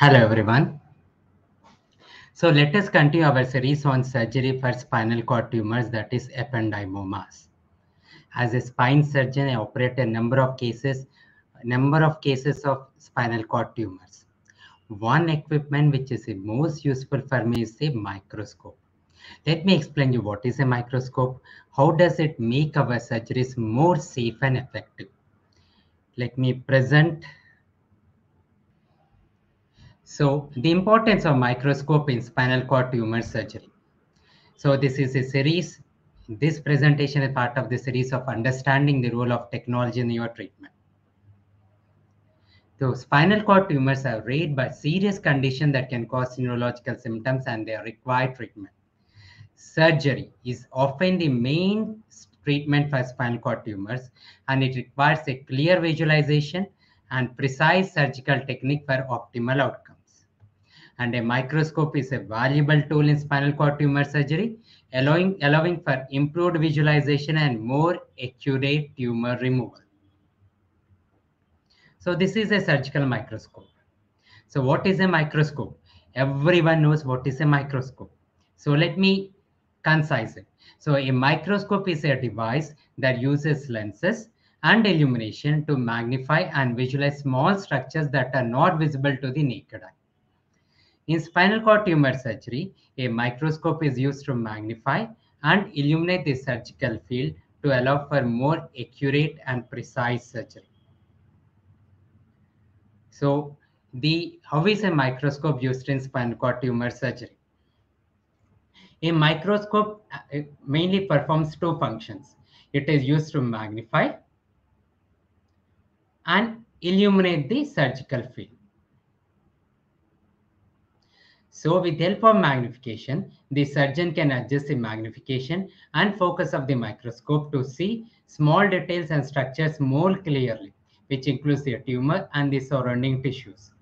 Hello, everyone. So let us continue our series on surgery for spinal cord tumors, that is ependymomas. As a spine surgeon, I operate a number of cases, number of cases of spinal cord tumors. One equipment which is the most useful for me is the microscope. Let me explain you what is a microscope. How does it make our surgeries more safe and effective? Let me present so the importance of microscope in spinal cord tumor surgery. So this is a series. This presentation is part of the series of understanding the role of technology in your treatment. So spinal cord tumors are rare but serious condition that can cause neurological symptoms and they require treatment. Surgery is often the main treatment for spinal cord tumors and it requires a clear visualization and precise surgical technique for optimal outcomes and a microscope is a valuable tool in spinal cord tumor surgery, allowing, allowing for improved visualization and more accurate tumor removal. So this is a surgical microscope. So what is a microscope? Everyone knows what is a microscope. So let me concise it. So a microscope is a device that uses lenses and illumination to magnify and visualize small structures that are not visible to the naked eye. In spinal cord tumor surgery, a microscope is used to magnify and illuminate the surgical field to allow for more accurate and precise surgery. So, the how is a microscope used in spinal cord tumor surgery? A microscope uh, mainly performs two functions. It is used to magnify and illuminate the surgical field. So with help of magnification, the surgeon can adjust the magnification and focus of the microscope to see small details and structures more clearly, which includes the tumor and the surrounding tissues.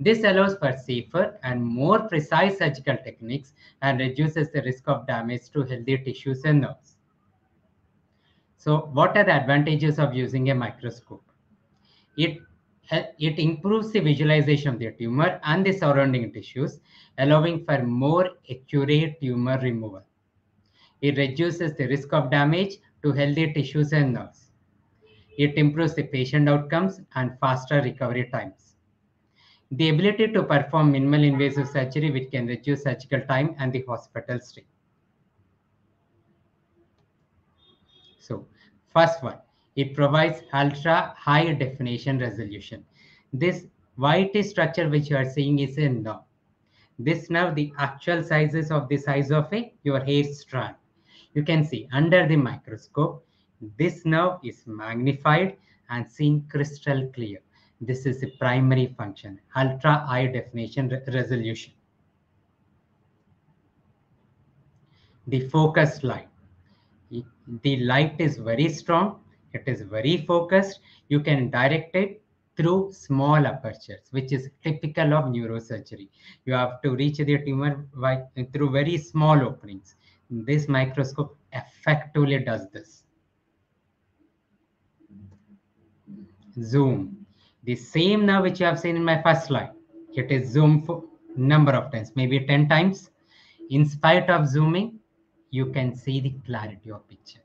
This allows for safer and more precise surgical techniques and reduces the risk of damage to healthy tissues and nerves. So what are the advantages of using a microscope? It it improves the visualization of the tumor and the surrounding tissues, allowing for more accurate tumor removal. It reduces the risk of damage to healthy tissues and nerves. It improves the patient outcomes and faster recovery times. The ability to perform minimal invasive surgery, which can reduce surgical time and the hospital stay. So, first one, it provides ultra high definition resolution. This white structure which you are seeing is a nerve. This nerve, the actual sizes of the size of a your hair strand. You can see under the microscope, this nerve is magnified and seen crystal clear. This is the primary function, ultra high definition re resolution. The focused light. The light is very strong it is very focused. You can direct it through small apertures, which is typical of neurosurgery. You have to reach the tumor by, through very small openings. This microscope effectively does this. Zoom. The same now which you have seen in my first slide. It is zoom for number of times, maybe 10 times. In spite of zooming, you can see the clarity of picture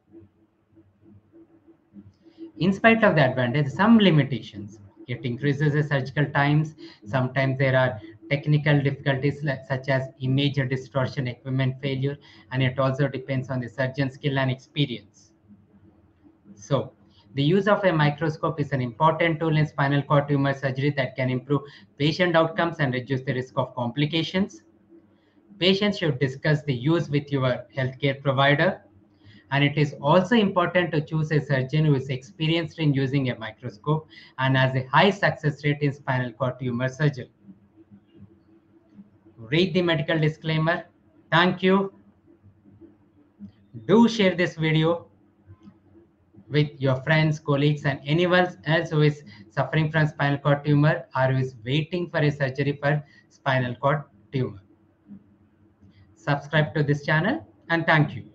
in spite of the advantage, some limitations. It increases the surgical times. Sometimes there are technical difficulties such as image distortion, equipment failure, and it also depends on the surgeon skill and experience. So the use of a microscope is an important tool in spinal cord tumor surgery that can improve patient outcomes and reduce the risk of complications. Patients should discuss the use with your healthcare provider and it is also important to choose a surgeon who is experienced in using a microscope and has a high success rate in spinal cord tumor surgery. Read the medical disclaimer. Thank you. Do share this video with your friends, colleagues, and anyone else who is suffering from spinal cord tumor or who is waiting for a surgery for spinal cord tumor. Subscribe to this channel and thank you.